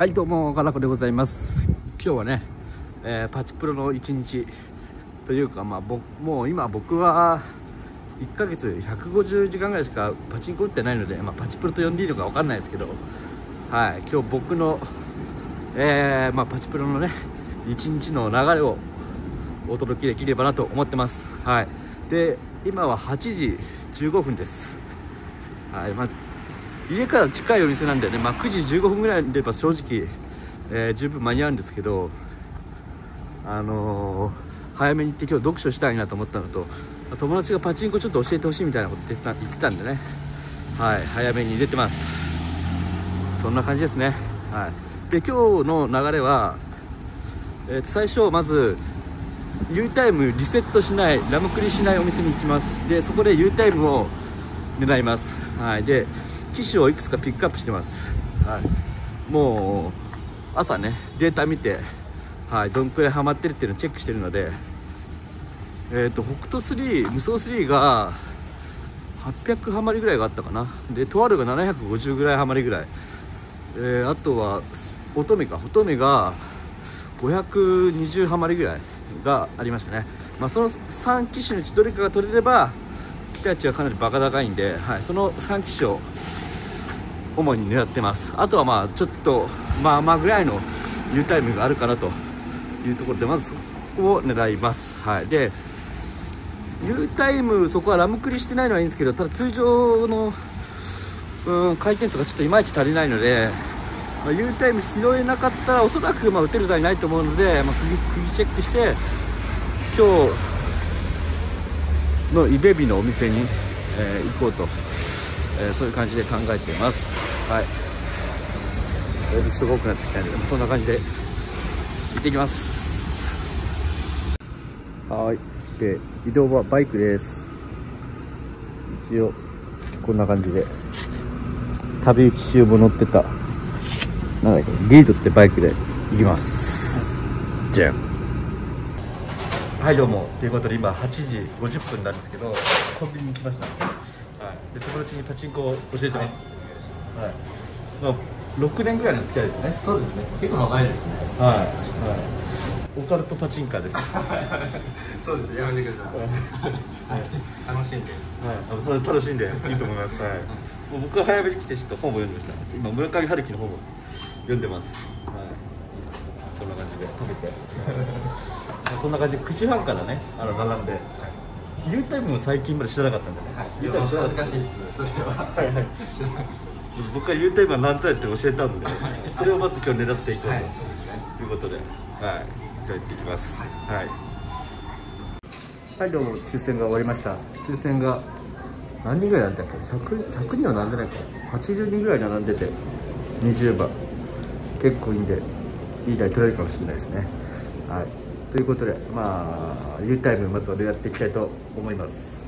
はいどうもかなこでございます。今日はね、えー、パチプロの一日というかまあもう今僕は1ヶ月150時間ぐらいしかパチンコ打ってないので、まあ、パチプロと呼んでいいのか分かんないですけどはい今日僕の、えー、まあ、パチプロのね一日の流れをお届けできればなと思ってます。はい。で今は8時15分です。はいまあ家から近いお店なんでね、まあ、9時15分ぐらいでば正直、えー、十分間に合うんですけど、あのー、早めに行って今日読書したいなと思ったのと友達がパチンコちょっと教えてほしいみたいなこと言ってた言ってたんでね、はい、早めに入れてます。そんな感じですね、はい、で今日の流れは、えー、最初まず U タイムリセットしないラムクリしないお店に行きます。でそこで U タイムを狙います。はい。で機種をいくつかピックアップしてます、はい、もう朝ねデータ見て、はい、どんくらいハマってるっていうのをチェックしてるのでえっ、ー、と北斗3無双3が800ハマりぐらいがあったかな。でとあるが750ぐらいハマりぐらい、えー、あとは乙女か。乙女が520ハマりぐらいがありましたね、まあ、その3機種のうちどれかが取れれば期待値はかなりバカ高いんで、はい、その3機種を主に狙ってます。あとはまあちょっとまあまあぐらいの U タイムがあるかなというところでまずここを狙います。はい。で U タイムそこはラムクリしてないのはいいんですけどただ通常のうん回転数がちょっといまいち足りないので、まあ、U タイム拾えなかったらおそらくまあ打てる台ないと思うので、まあ、釘釘チェックして今日のイベビのお店に、えー、行こうと。えー、そういう感じで考えています。はい。だいぶ人が多くなってきたんでそんな感じで行ってきます。はい。で移動はバイクです。一応こんな感じで。旅行き中も乗ってた。なんだっけリードってバイクで行きます。じゃん。はいどうも。ということで今8時50分なんですけどコンビニに来ました。はい、で友達にパチンコを教えてます。はい。まあ六年ぐらいの付き合いですね。そうですね。結構長いですね。はい。はい。オカルトパチンカーです。そうです。やめてください。はい。楽しんで。はい。楽しんでいいと思います。はい。もう僕は早めに来てちょっと本を読んでました。今村上春樹の本を読んでます。はい。そんな感じで食べて。そんな感じで9時半からねあの並んで。U タイムも最近まで知らなかったんでね、はい、U タイム知らなかった恥ずかしいです。それは。はいはい僕は U タイムは何ぞやって教えたんで、それをまず今日狙っていこうと、はい、いうことで、はい、じゃあ行ってきます、はい、はい、どうも抽選が終わりました。抽選が何人ぐらいなんだっけ？100, 100人は並んでないか。80人ぐらい並んでて20番。結構いいんでいい台取れるかもしれないですね。はいということでまあ U タイムまずは狙っていきたいと思います。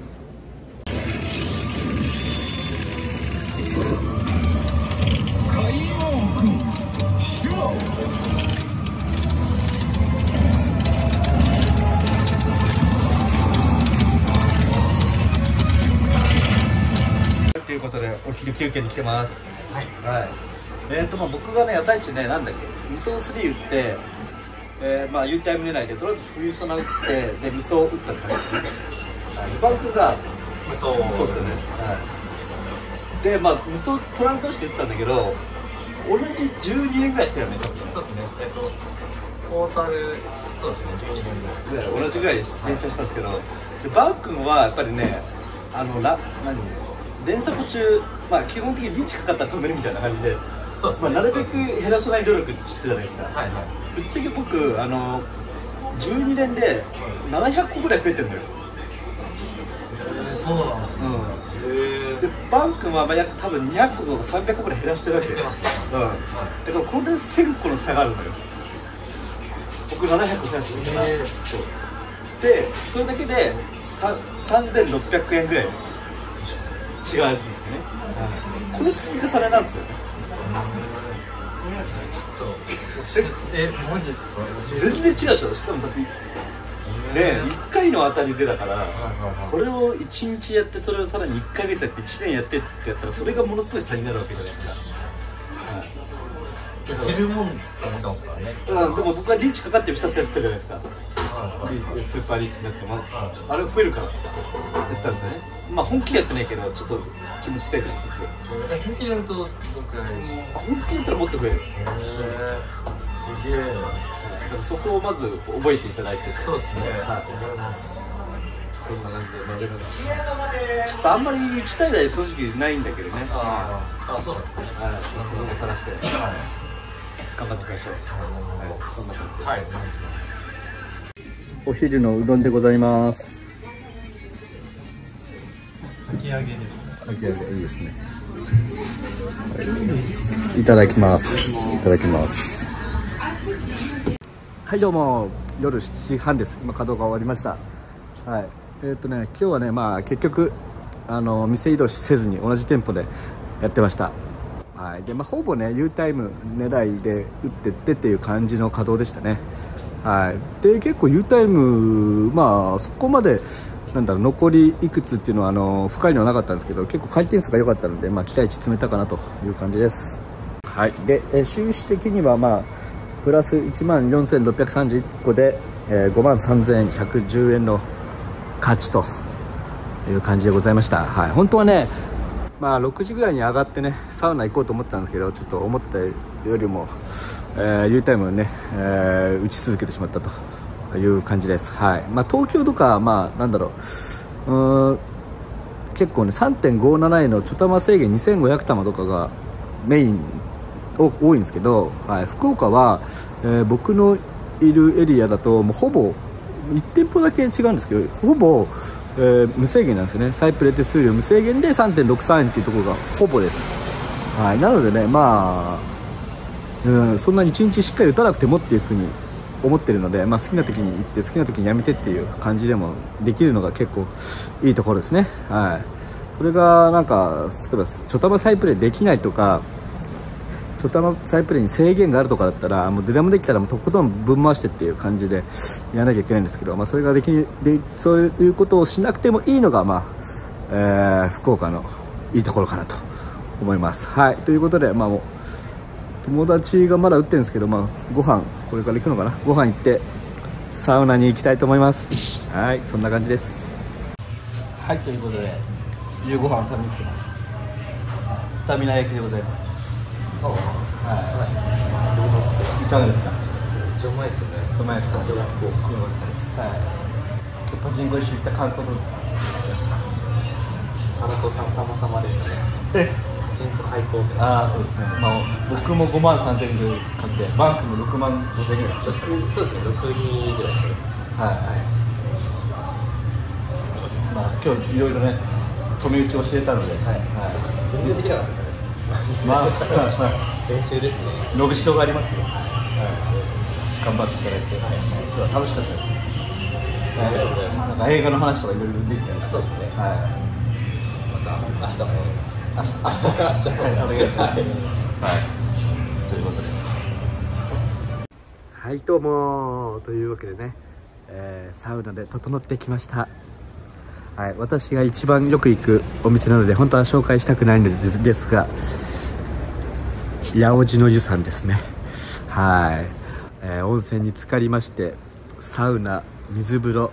ということでお昼休憩に来てます。はい、はい、えっ、ー、とまあ僕がね朝一ねなんだっけ味噌3売ってえー、まあ U タイム狙いでその後冬ソナ打ってで味噌打った感じ。バンクが味噌そうですよね、はい、でまあ味噌取らんとして打ったんだけど同じ12年ぐらいしたよね。そうですね。えっとトータルそうですね12年ぐらい同じぐらい連チャしたんですけど、はい、バン君はやっぱりねあのな何連鎖途中まあ基本的にリーチかかったら止めるみたいな感じでそうですね、まあ、なるべく減らさない努力してたじゃないですか、はいはいぶっちゃけ僕あの12年で700個ぐらい増えてるのよ。えー、そうなの。うん。でバン君はまあ約多分200個とか300個ぐらい減らしてるわけ、ね、うん、だからこれで1000個の差があるのよ。僕700個増やしてるから、えー、そうでそれだけで3600円ぐらい。違うんですよね、この積み重ねなんですよねえマジですか？全然違うでしょ？しかもだってね1回の当たりでだから、これを1日やってそれをさらに1か月やって1年やってってやったらそれがものすごい差になるわけじゃないですか、けど減るもんって思ってますからね。うん、でも僕はリーチかかってる2つやったじゃないですかスーパーリーチになってもはい。あれ増えるから。やったんですよね。まあ本気でやってないけどちょっと気持ちセーブしつつ。え本気でやるとどのくらいへ本気でやったらもっと増える。えすげえ。だからそこをまず覚えていただいて。そうですね。はい。そんな感じで乗れるちょっとあんまり打ちたい台正直ないんだけどね。ああそう。なんですねはいその後探して。はい。頑張っていきましょう。はい。そんな感じではいお昼のうどんでございます。かき揚げですね。かき揚げいいですね。いただきます。いただきます。はいどうも。夜7時半です。今稼働が終わりました。はい。えっ、とね今日はねまあ結局あの店移動せずに同じ店舗でやってました。はい。でまあ、ほぼね U タイム狙いで打ってってっていう感じの稼働でしたねはい。で結構 U タイムまあそこまでなんだろう残りいくつっていうのはあの深いのはなかったんですけど結構回転数が良かったので、まあ、期待値詰めたかなという感じです。はい。で、えー収支的にはまあプラス1万4631個で、えー5万3110円の勝ちという感じでございました。はい。本当はねまあ6時ぐらいに上がってねサウナ行こうと思ったんですけどちょっと思ったよりも、えー、U タイムをね、えー打ち続けてしまったという感じです。はい。まあ東京とかまあなんだろう。うん結構ね3.57円のちょ玉制限2500玉とかがメイン多いんですけど、はい、福岡は、えー僕のいるエリアだともうほぼ1店舗だけ違うんですけどほぼ、えー無制限なんですよね。サイプレ手数料無制限で3.63円っていうところがほぼです、はい、なのでねまあうんそんなに1日しっかり打たなくてもっていうふうに思ってるので、まあ、好きな時に行って好きな時にやめてっていう感じでもできるのが結構いいところですね。はい。それがなんか例えばちょたまサイプレーできないとかちょたまサイプレーに制限があるとかだったらもう出でもできたらもうとことんぶん回してっていう感じでやらなきゃいけないんですけど、まあ、それができでそういうことをしなくてもいいのが、まあえー福岡のいいところかなと思います。はい。ということで、まあ、友達がまだ打ってるんですけど、まあ、ご飯これから行くのかな？ご飯行ってサウナに行きたいと思います。はいそんな感じです。はいということで夕ご飯食べに来てます。スタミナ焼きでございます。はい。僕もつけいかがですか？めっちゃうまいですよね。うまいです。さすが福岡よかったですはい。パチンコ一緒に行った感想どうですか？金子さん様々でしたね パチンコ最高って。ああそうですね。まあ僕も5万3000円で買ってバンクも6万5000円ぐらい買って。そうですね6人ぐらい。ですねはい、まあ今日いろいろね止め打ち教えたので、はい。全然できなかったですね。まあ、まあ、練習ですね。伸びしろがありますよ、はい、頑張っていただいて、はい、今日は楽しかったです、ありがとうございまなんか映画の話とかいろいろできたりそうですね。はい。また明日も明日明日明日お願い。ますはい、ということで。はいどうもというわけでね、えーサウナで整ってきました。はい。私が一番よく行くお店なので本当は紹介したくないのですですが八百路の湯さんですね。はい、えー温泉に浸かりましてサウナ水風呂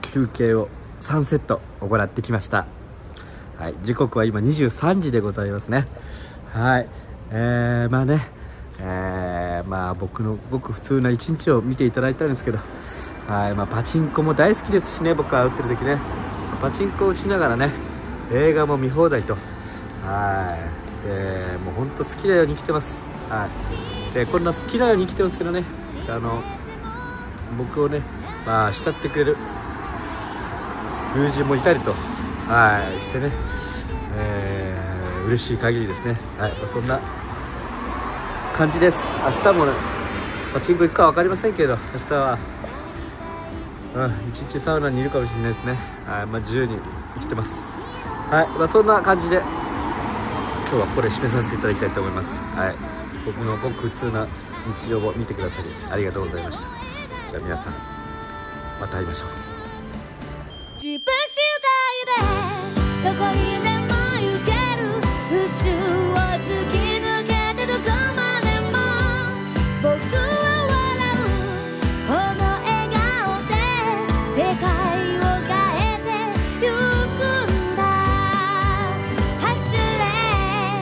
休憩を3セット行ってきました。はい、時刻は今23時でございますね。はい、えー、まあね、えー、まあ僕のごく普通な一日を見ていただいたんですけど、はい、まあパチンコも大好きですしね、僕は打ってる時ね、パチンコを打ちながらね、映画も見放題と、はい、でもう本当好きなように生きてます。はい、でこんな好きなように生きてますけどね、あの僕をね、まあ慕ってくれる友人もいたりと、はい、してね、えー、嬉しい限りですね。はい、そんな感じです。明日も、ね、パチンコ行くか分かりませんけど、明日は、うん、一日サウナにいるかもしれないですね。はい、まあ、自由に生きてます。はい、まあ、そんな感じで、今日はこれ締めさせていただきたいと思います。はい、僕のごく普通な日常を見てくださり、ありがとうございました。じゃあ皆さん、また会いましょう。自分次第でどこに